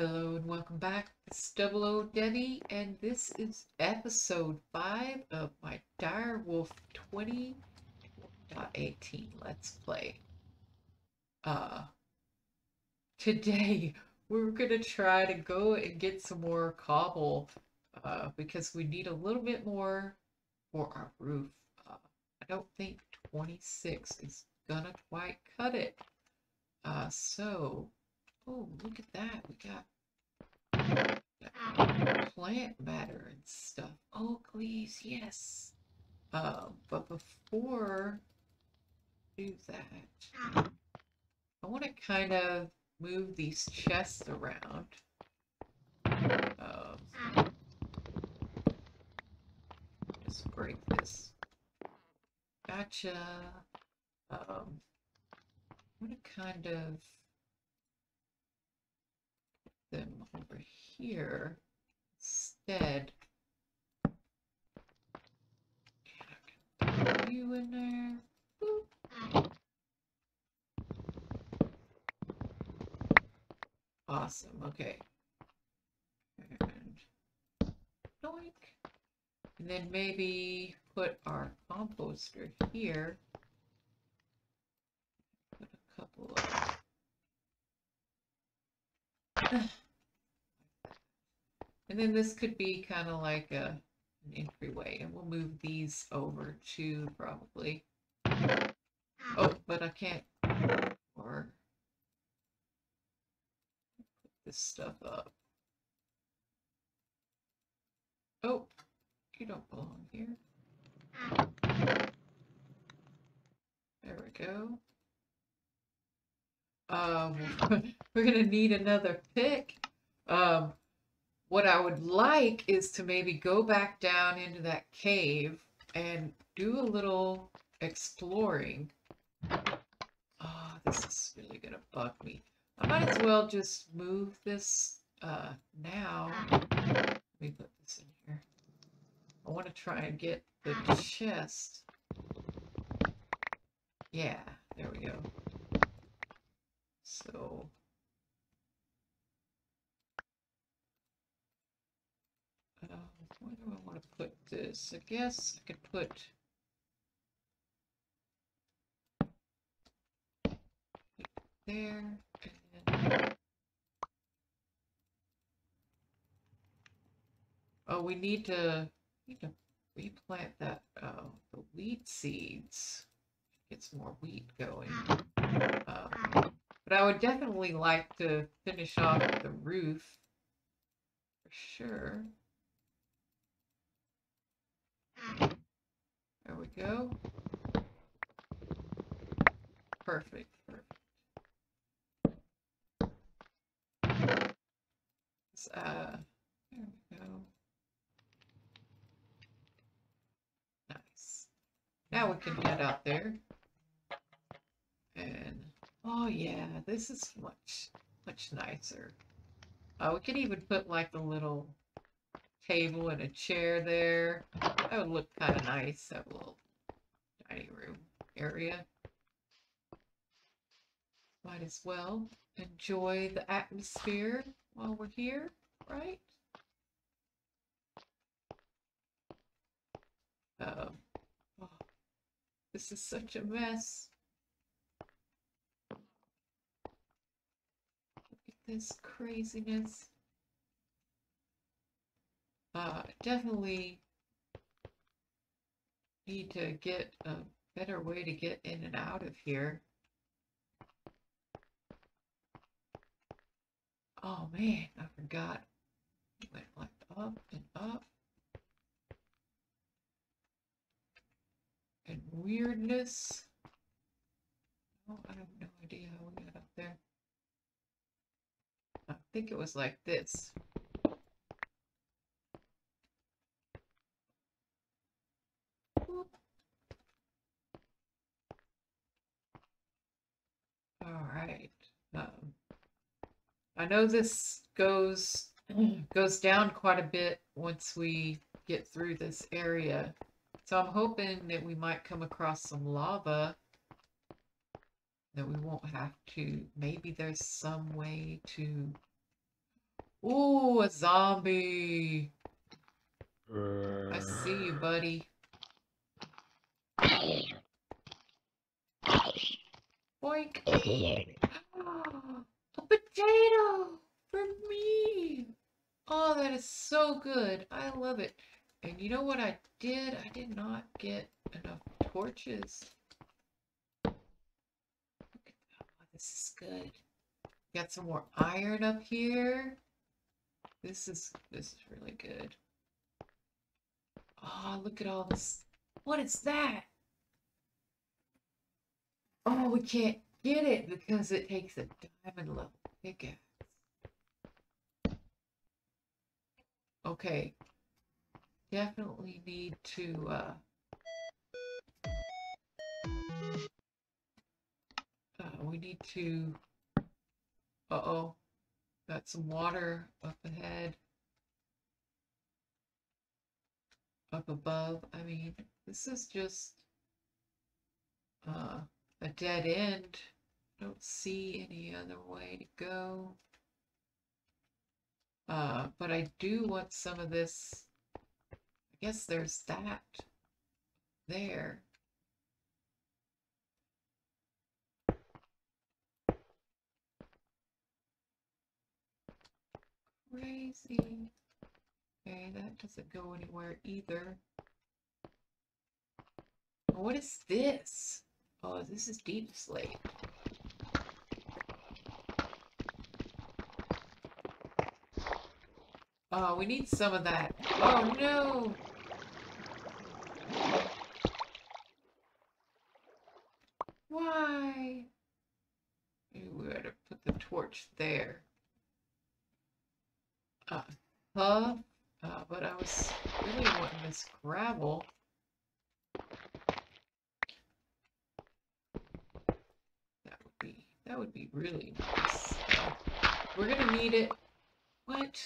Hello and welcome back. It's Double O Debbie, and this is episode 5 of my Direwolf 20.18 Let's Play. Uh, today we're gonna try to go and get some more cobble, uh, because we need a little bit more for our roof. Uh, I don't think 26 is gonna quite cut it. Uh, so, oh, look at that. We got got plant matter and stuff. Oh, please, yes. Um, but before I do that, I want to kind of move these chests around. Um, just break this. Gotcha. Um, I'm going to kind of them over here instead. You in there. Boop. Awesome. Okay. And doink. And then maybe put our composter here. Put a couple of. And then this could be kind of like a, an entryway, and we'll move these over to probably. Oh, but I can't. Or put this stuff up. Oh, you don't belong here. There we go. Um, we're gonna need another pick. Um, what I would like is to maybe go back down into that cave and do a little exploring. Oh, this is really gonna bug me. I might as well just move this uh, now. Let me put this in here. I want to try and get the chest. Yeah, there we go. So Uh, where do I want to put this? I guess I could put there. Oh, we need to need to replant that uh, the wheat seeds. Get some more wheat going. Um, but I would definitely like to finish off the roof for sure. There we go. Perfect, perfect. Uh, there we go. Nice. Now we can head out there. And, oh yeah, this is much, much nicer. Uh, we could even put like a little table and a chair there. That would look kind of nice. that little dining room area. Might as well enjoy the atmosphere while we're here, right? Um, oh, this is such a mess. Look at this craziness. Uh, definitely need to get a better way to get in and out of here. Oh man, I forgot. Went like up and up. And weirdness. Oh, I have no idea how we got up there. I think it was like this. All right. Um, I know this goes goes down quite a bit once we get through this area. So I'm hoping that we might come across some lava that we won't have to. Maybe there's some way to. Ooh, a zombie. I see you, buddy. Boink. A potato for me. Oh, that is so good. I love it. And you know what I did? I did not get enough torches. Look at that. Oh, this is good. Got some more iron up here. This is this is really good. Oh, look at all this. What is that? Oh, we can't get it because it takes a diamond level pickaxe. Okay. Definitely need to, uh... uh we need to... Uh-oh. Got some water up ahead. Up above. I mean, this is just... Uh a dead end. Don't see any other way to go. Uh, but I do want some of this. I guess there's that there. Crazy. Okay, that doesn't go anywhere either. What is this? Oh, this is deep slate. Oh, we need some of that. Oh no! Why? Maybe we gotta put the torch there. Uh, huh? Uh, but I was really wanting this gravel. That would be really nice. We're gonna need it. What?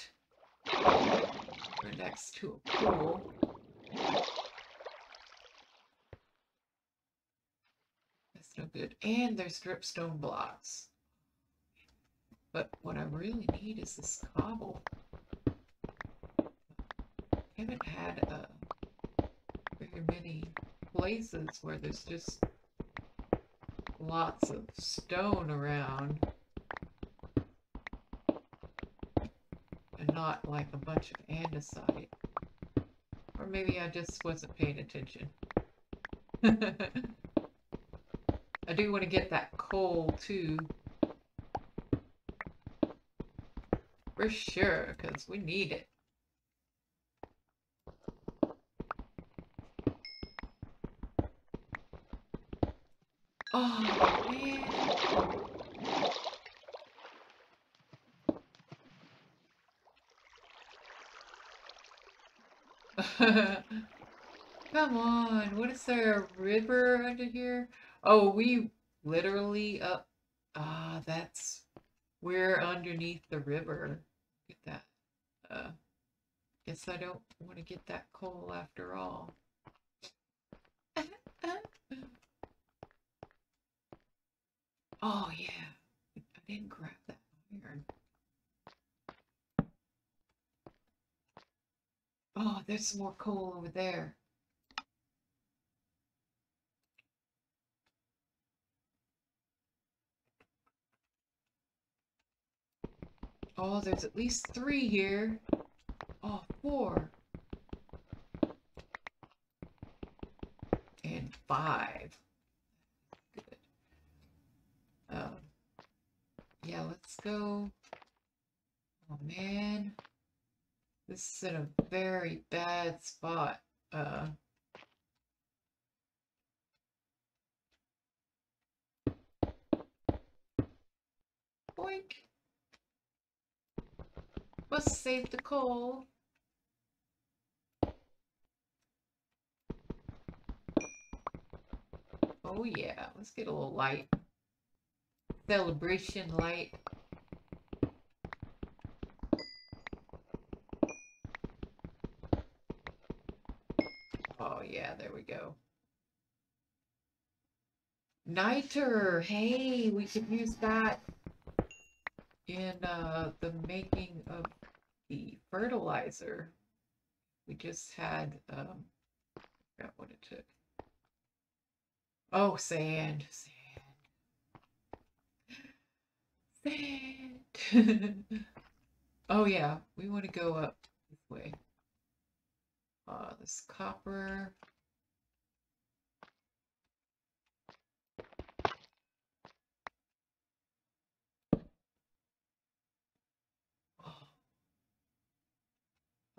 We're next to a pool. That's no good. And there's dripstone blocks. But what I really need is this cobble. I haven't had uh, very many places where there's just lots of stone around. And not like a bunch of andesite. Or maybe I just wasn't paying attention. I do want to get that coal too. For sure, because we need it. Oh, man. Come on, what is there, a river under here? Oh, we literally up, ah, that's, we're underneath the river. Look at that. Uh, guess I don't want to get that coal after all. Oh, yeah. I didn't grab that iron. Oh, there's some more coal over there. Oh, there's at least three here. Oh, four. And five. Good. Um, yeah, let's go. Oh man, this is in a very bad spot. Uh, boink. Must save the coal. Oh yeah, let's get a little light celebration light. Yeah, there we go. Niter, hey, we could use that in uh, the making of the fertilizer. We just had, um, forgot what it took. Oh, sand, sand, sand. oh yeah, we want to go up this way. This copper.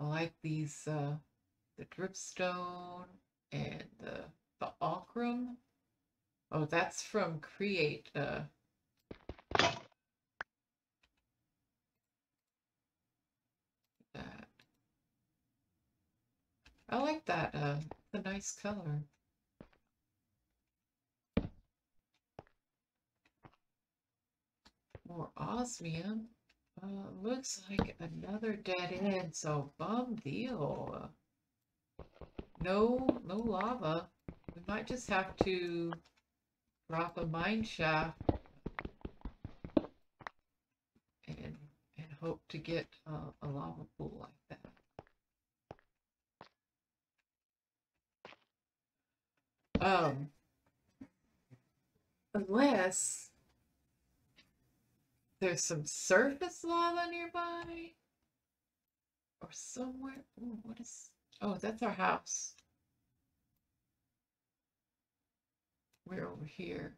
I like these, uh, the dripstone and the, the ochrum. Oh, that's from Create, uh, I like that, uh, the nice color. More osmium. Uh, looks like another dead end, so bum deal. No, no lava. We might just have to drop a mine shaft and and hope to get uh, a lava pool like that. Um, unless there's some surface lava nearby. Or somewhere. Ooh, what is... Oh, that's our house. We're over here.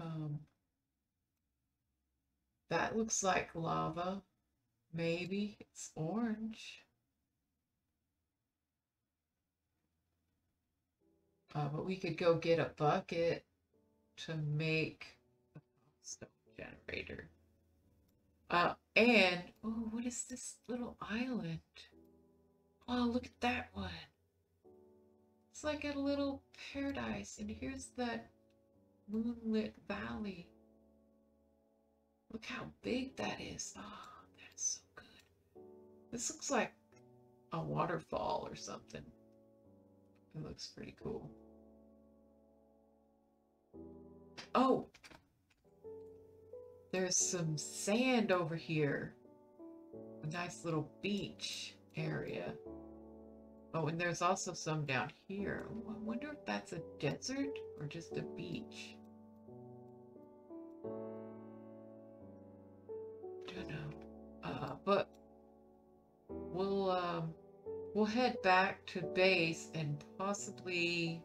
Um, that looks like lava. Maybe it's orange. Uh, but we could go get a bucket to make a stone generator. Uh, and, oh, what is this little island? Oh, look at that one. It's like a little paradise. And here's that moonlit valley. Look how big that is. Oh, that's so good. This looks like a waterfall or something. It looks pretty cool. Oh, there's some sand over here. A nice little beach area. Oh, and there's also some down here. I wonder if that's a desert or just a beach. Don't know. Uh, but we'll um, we'll head back to base and possibly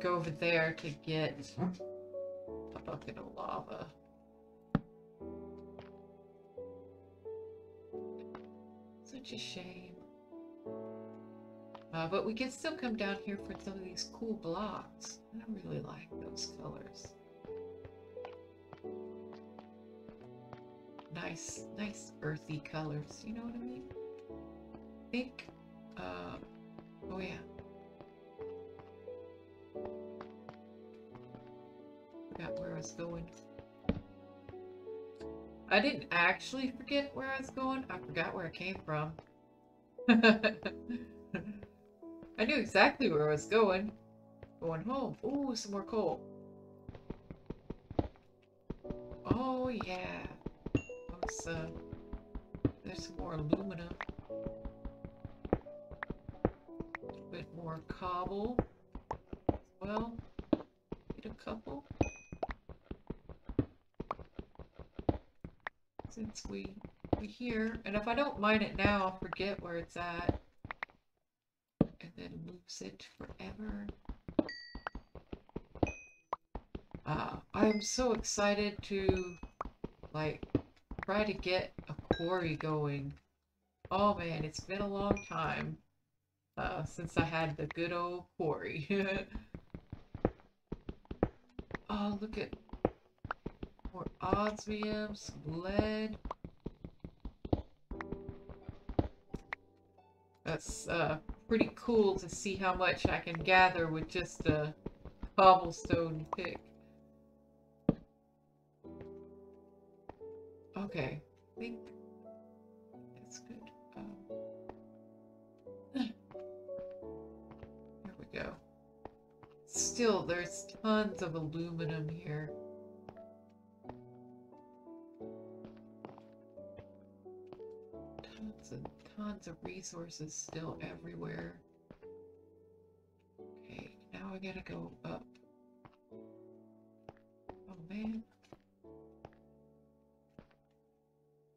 go over there to get a bucket of lava. Such a shame. Uh, but we can still come down here for some of these cool blocks. I really like those colors. Nice, nice earthy colors, you know what I mean? Think, uh, oh yeah, forgot where I was going. I didn't actually forget where I was going. I forgot where I came from. I knew exactly where I was going. Going home. Ooh, some more coal. Oh, yeah. Those, uh, there's some more aluminum. More cobble. Well, get a couple. since we we here. And if I don't mine it now, I'll forget where it's at. And then lose it forever. Uh, I'm so excited to, like, try to get a quarry going. Oh man, it's been a long time uh, since I had the good old quarry. oh, look at more osmium, some lead. That's uh, pretty cool to see how much I can gather with just a cobblestone pick. Okay, still, there's tons of aluminum here. Tons and tons of resources still everywhere. Okay, now I gotta go up. Oh man.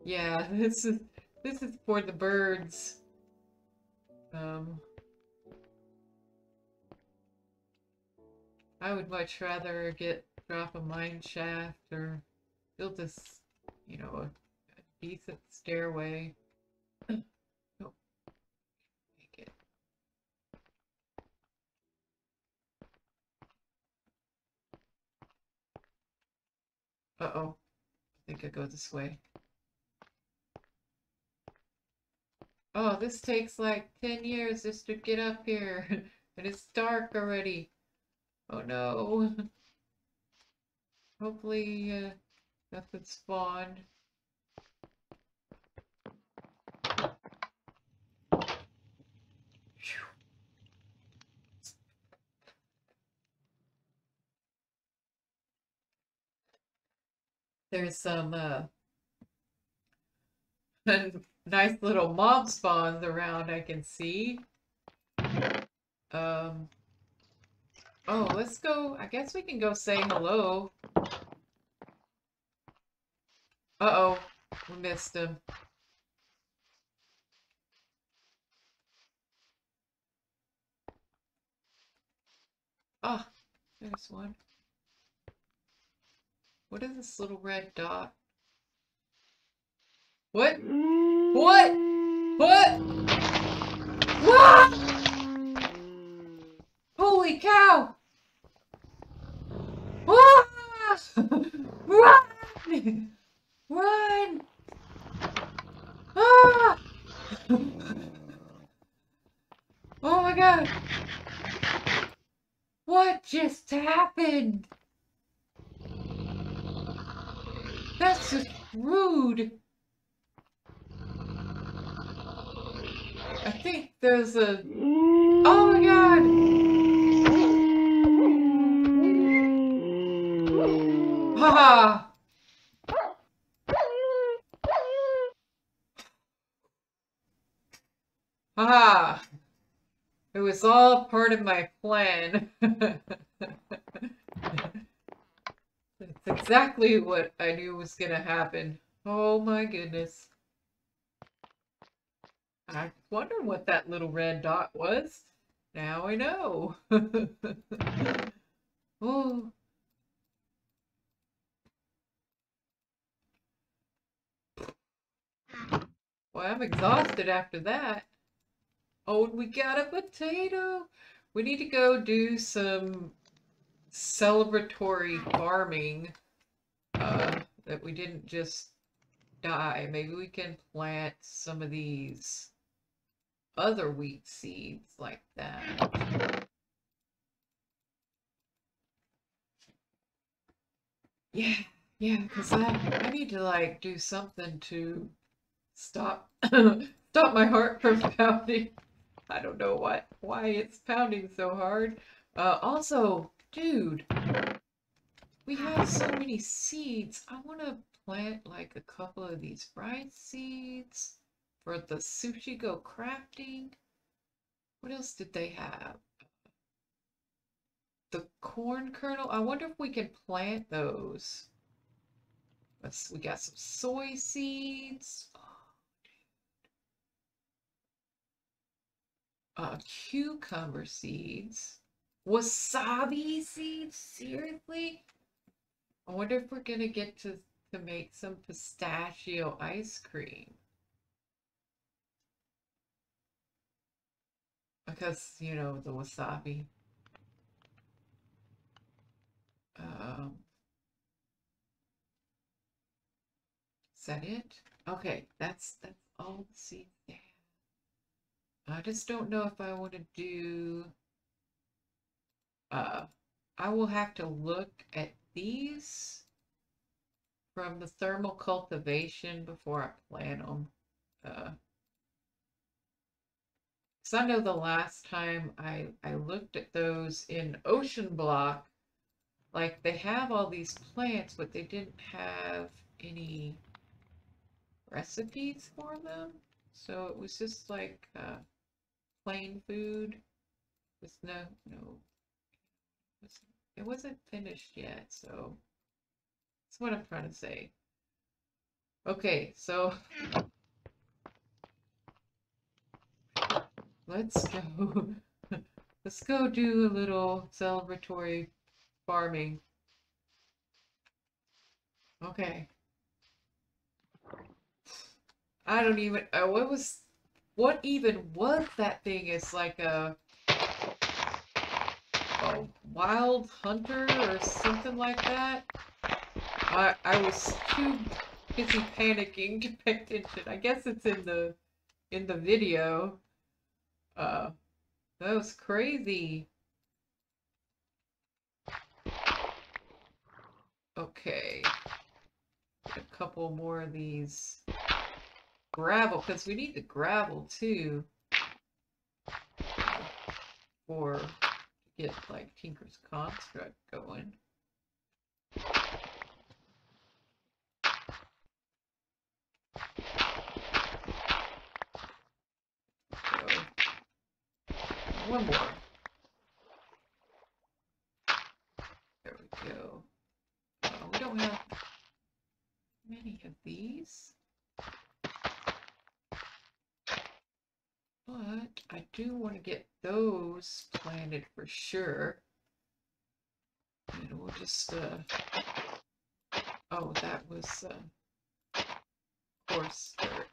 Yeah, this is this is for the birds. Um I would much rather get drop a mine shaft or build this, you know, a, a decent stairway. oh. Make it. Uh-oh. I think I go this way. Oh, this takes like 10 years just to get up here. and it's dark already. Oh no. Hopefully, uh, nothing spawned. There's some, uh, nice little mob spawns around I can see. Um, oh, let's go. I guess we can go say hello. Uh-oh, we missed him. Oh, there's one. What is this little red dot? What? What? What? What? Holy cow! Ah! Run! Run! Ah! Oh my god! What just happened? That's just rude. I think there's a... Oh my god! Haha! Haha! It was all part of my plan. It's exactly what I knew was gonna happen. Oh my goodness. I wonder what that little red dot was. Now I know. oh. I'm exhausted after that. Oh, we got a potato. We need to go do some celebratory farming uh, that we didn't just die. Maybe we can plant some of these other wheat seeds like that. Yeah, yeah, because I, I need to like do something to stop stop my heart from pounding. I don't know what why it's pounding so hard. Uh, also, dude, we have so many seeds. I want to plant like a couple of these rice seeds for the sushi go crafting. What else did they have? The corn kernel. I wonder if we can plant those. Let's, we got some soy seeds. Uh, cucumber seeds. Wasabi seeds? Seriously? I wonder if we're gonna get to, to make some pistachio ice cream. Because, you know, the wasabi. Um, is that it? Okay, that's that's all the seeds. I just don't know if I want to do, uh, I will have to look at these from the thermal cultivation before I plant them. Uh, so I know the last time I, I looked at those in Ocean Block, like they have all these plants, but they didn't have any recipes for them. So it was just like uh, plain food with no no. It wasn't finished yet, so that's what I'm trying to say. Okay, so let's go. Let's go do a little celebratory farming. Okay. I don't even. Uh, what was? What even was that thing? It's like a, a wild hunter or something like that. I I was too busy panicking to pay attention. I guess it's in the in the video. Uh, that was crazy. Okay. A couple more of these gravel, because we need the gravel too. For to get like Tinker's construct going. So, one more. There we go. Uh, we don't have many of these. But I do want to get those planted for sure. And we'll just, uh, oh, that was, uh, coarse dirt.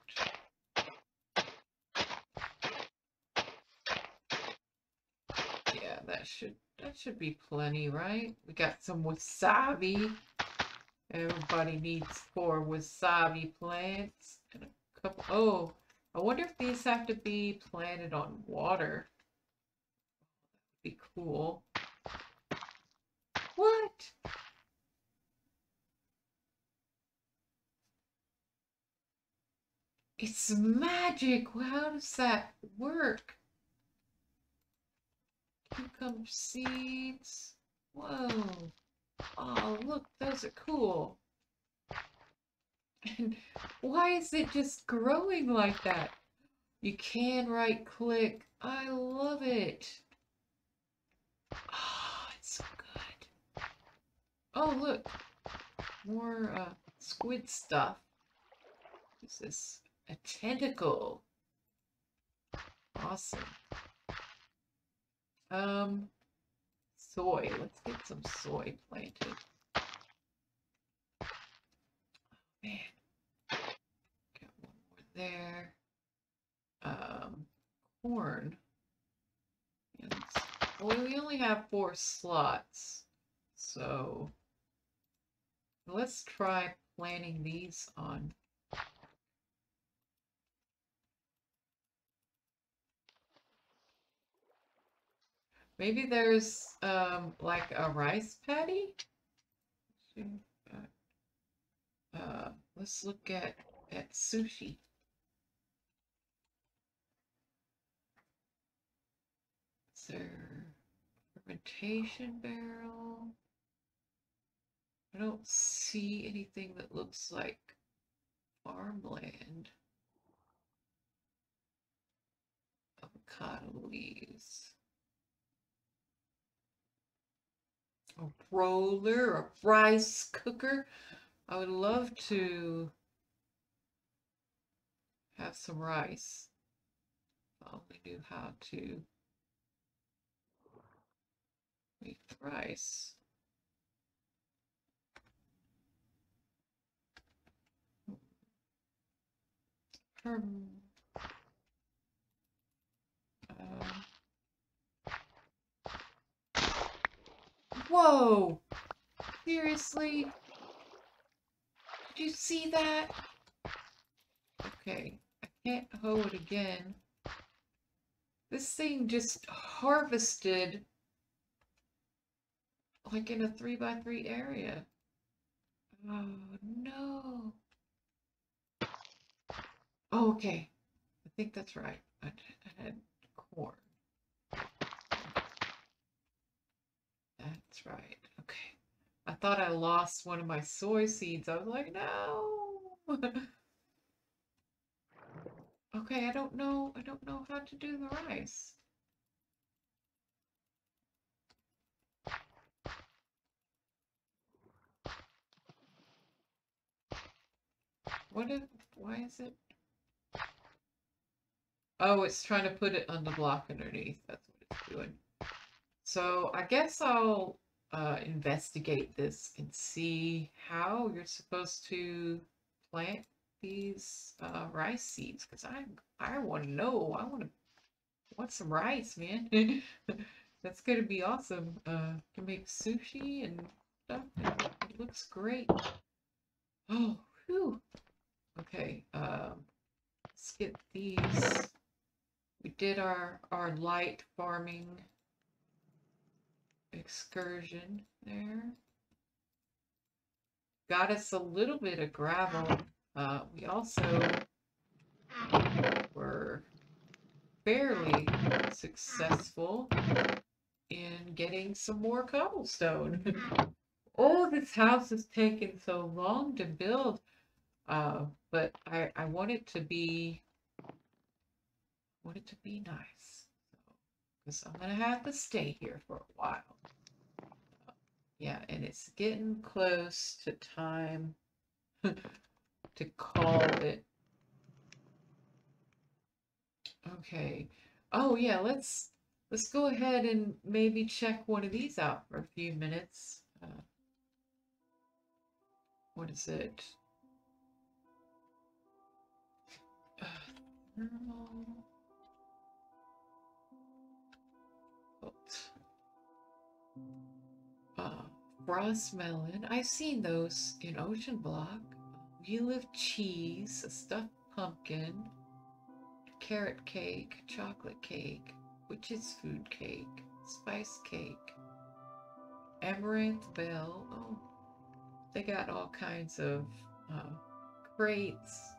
Yeah, that should, that should be plenty, right? We got some wasabi. Everybody needs four wasabi plants and a couple, oh, I wonder if these have to be planted on water. That would be cool. What? It's magic. How does that work? Cucumber seeds. Whoa. Oh, look, those are cool. And why is it just growing like that? You can right click. I love it. Oh, it's so good. Oh, look. More uh, squid stuff. This? A tentacle. Awesome. Um, soy. Let's get some soy planted. man. Got one more there. Um, we only have four slots, so let's try planting these on. Maybe there's um, like a rice paddy? Uh, let's look at, at sushi. Is fermentation barrel? I don't see anything that looks like farmland. Avocado leaves. A roller, a rice cooker. I would love to have some rice. I only knew how to make rice. Um, uh, whoa! Seriously? Did you see that? Okay, I can't hoe it again. This thing just harvested like in a three by three area. Oh no. Oh, okay. I think that's right. I, I had corn. That's right. Okay. I thought I lost one of my soy seeds. I was like, no. Okay, I don't know. I don't know how to do the rice. What if, why is it? Oh, it's trying to put it on the block underneath. That's what it's doing. So I guess I'll uh, investigate this and see how you're supposed to plant these uh, rice seeds because I I want to know. I want to want some rice, man. That's gonna be awesome. Uh, can make sushi and stuff. It looks great. Oh, whew. Okay. Um, let's get these. We did our our light farming excursion there. Got us a little bit of gravel. Uh, we also were fairly successful in getting some more cobblestone. oh, this house has taken so long to build. Uh, but I, I want it to be, want it to be nice. Because I'm going to have to stay here for a while. Yeah, and it's getting close to time to call it. Okay. Oh yeah, let's let's go ahead and maybe check one of these out for a few minutes. Uh, what is it? Uh, frost melon. I've seen those in Ocean Block. Wheel of cheese, a stuffed pumpkin, carrot cake, chocolate cake, witch's food cake, spice cake, amaranth bell. Oh, they got all kinds of uh, crates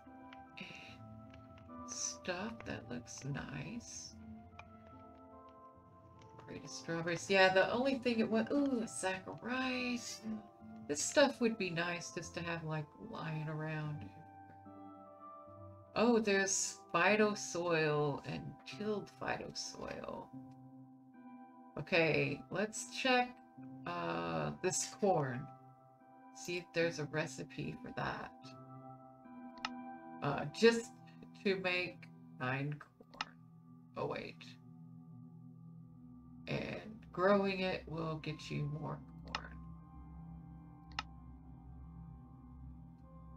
stuff that looks nice. Greatest strawberries. Yeah, the only thing it went, ooh, a sack of rice. This stuff would be nice just to have like lying around. Oh, there's phytosoil and chilled phytosoil. Okay, let's check uh, this corn. See if there's a recipe for that. Uh, just to make nine corn. Oh, wait. And growing it will get you more corn.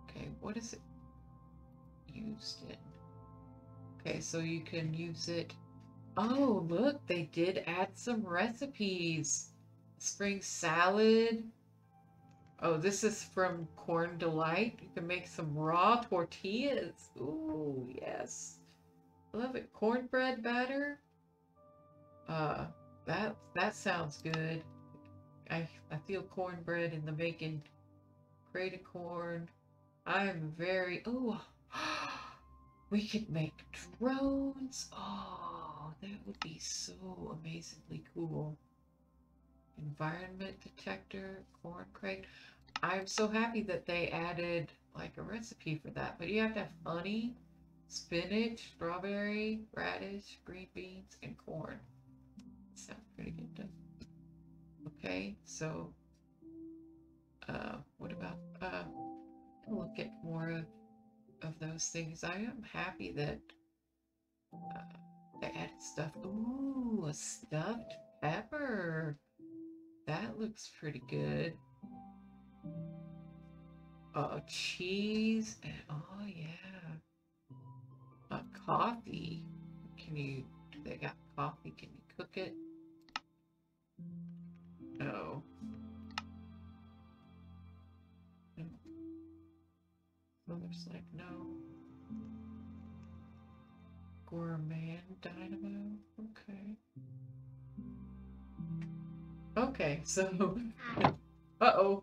Okay, what is it used in? Okay, so you can use it. Oh, look, they did add some recipes. Spring salad. Oh, this is from Corn Delight. You can make some raw tortillas. Ooh, yes. I love it. Cornbread batter. Uh, that that sounds good. I I feel cornbread in the bacon. Grated corn. I'm very, oh, we could make drones. Oh, that would be so amazingly cool. Environment detector, corn crate. I'm so happy that they added like a recipe for that, but you have to have honey, spinach, strawberry, radish, green beans, and corn. Sounds pretty good. Okay, so, uh, what about, uh, look at more of, of those things. I am happy that uh, they added stuff. Ooh, a stuffed pepper. That looks pretty good. Oh, cheese and oh yeah, a coffee. Can you? They got coffee? Can you cook it? No. Looks like no. Gourmand Dynamo. Okay. Okay, so uh-oh.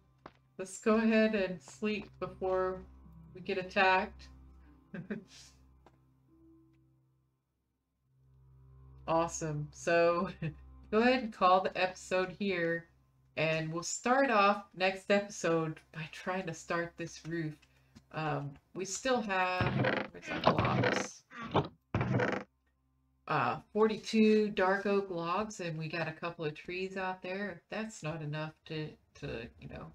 Let's go ahead and sleep before we get attacked. awesome. So go ahead and call the episode here and we'll start off next episode by trying to start this roof. Um, we still have, where's our logs? Uh, 42 dark oak logs and we got a couple of trees out there. That's not enough to, to, you know,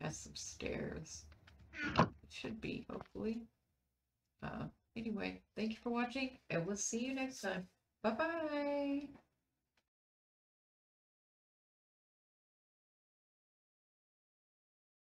have some stairs. It should be, hopefully. Uh, anyway, thank you for watching and we'll see you next time. Bye bye.